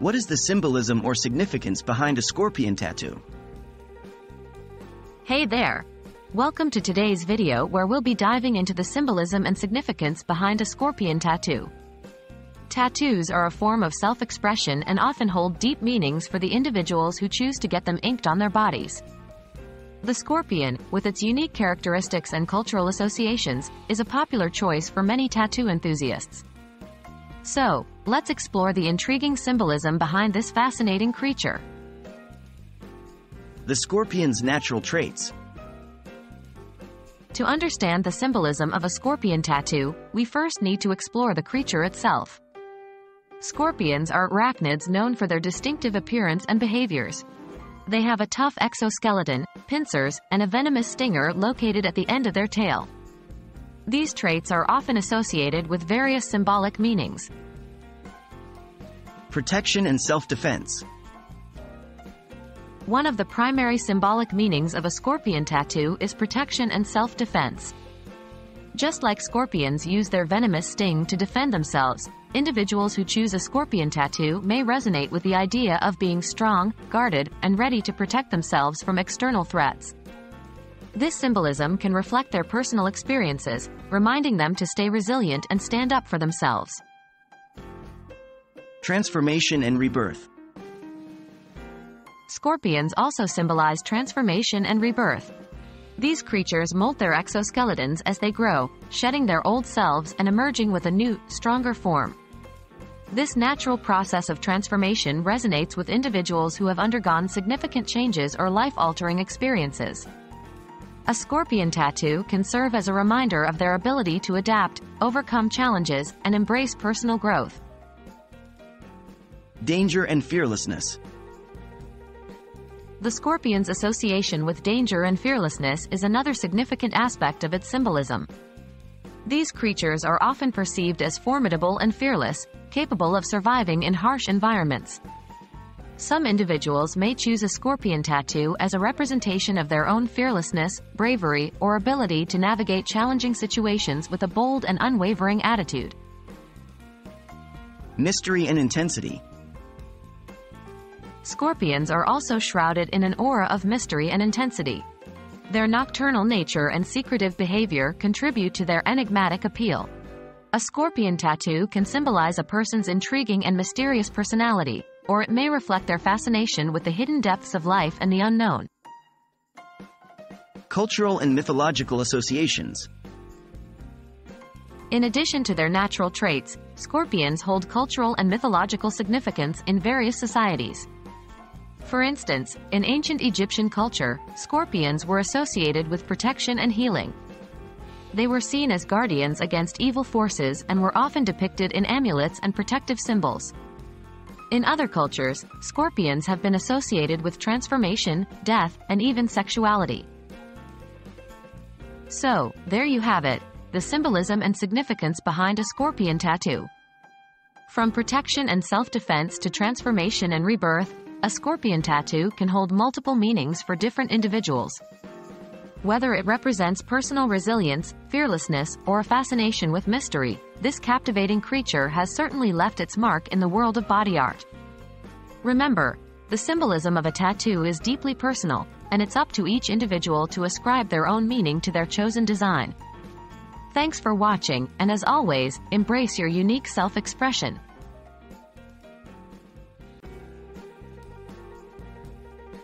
What is the symbolism or significance behind a scorpion tattoo? Hey there! Welcome to today's video where we'll be diving into the symbolism and significance behind a scorpion tattoo. Tattoos are a form of self-expression and often hold deep meanings for the individuals who choose to get them inked on their bodies. The scorpion, with its unique characteristics and cultural associations, is a popular choice for many tattoo enthusiasts. So, let's explore the intriguing symbolism behind this fascinating creature. The scorpion's natural traits. To understand the symbolism of a scorpion tattoo, we first need to explore the creature itself. Scorpions are arachnids known for their distinctive appearance and behaviors. They have a tough exoskeleton, pincers, and a venomous stinger located at the end of their tail. These traits are often associated with various symbolic meanings. Protection and self-defense. One of the primary symbolic meanings of a scorpion tattoo is protection and self-defense. Just like scorpions use their venomous sting to defend themselves, individuals who choose a scorpion tattoo may resonate with the idea of being strong, guarded, and ready to protect themselves from external threats. This symbolism can reflect their personal experiences, reminding them to stay resilient and stand up for themselves. Transformation and rebirth. Scorpions also symbolize transformation and rebirth. These creatures molt their exoskeletons as they grow, shedding their old selves and emerging with a new, stronger form. This natural process of transformation resonates with individuals who have undergone significant changes or life-altering experiences. A scorpion tattoo can serve as a reminder of their ability to adapt, overcome challenges, and embrace personal growth. Danger and fearlessness. The scorpion's association with danger and fearlessness is another significant aspect of its symbolism. These creatures are often perceived as formidable and fearless, capable of surviving in harsh environments. Some individuals may choose a scorpion tattoo as a representation of their own fearlessness, bravery, or ability to navigate challenging situations with a bold and unwavering attitude. Mystery and intensity. Scorpions are also shrouded in an aura of mystery and intensity. Their nocturnal nature and secretive behavior contribute to their enigmatic appeal. A scorpion tattoo can symbolize a person's intriguing and mysterious personality, or it may reflect their fascination with the hidden depths of life and the unknown. Cultural and mythological associations. In addition to their natural traits, scorpions hold cultural and mythological significance in various societies. For instance, in ancient Egyptian culture, scorpions were associated with protection and healing. They were seen as guardians against evil forces and were often depicted in amulets and protective symbols. In other cultures, scorpions have been associated with transformation, death, and even sexuality. So, there you have it, the symbolism and significance behind a scorpion tattoo. From protection and self-defense to transformation and rebirth, a scorpion tattoo can hold multiple meanings for different individuals. Whether it represents personal resilience, fearlessness, or a fascination with mystery, this captivating creature has certainly left its mark in the world of body art. Remember, the symbolism of a tattoo is deeply personal, and it's up to each individual to ascribe their own meaning to their chosen design. Thanks for watching, and as always, embrace your unique self-expression.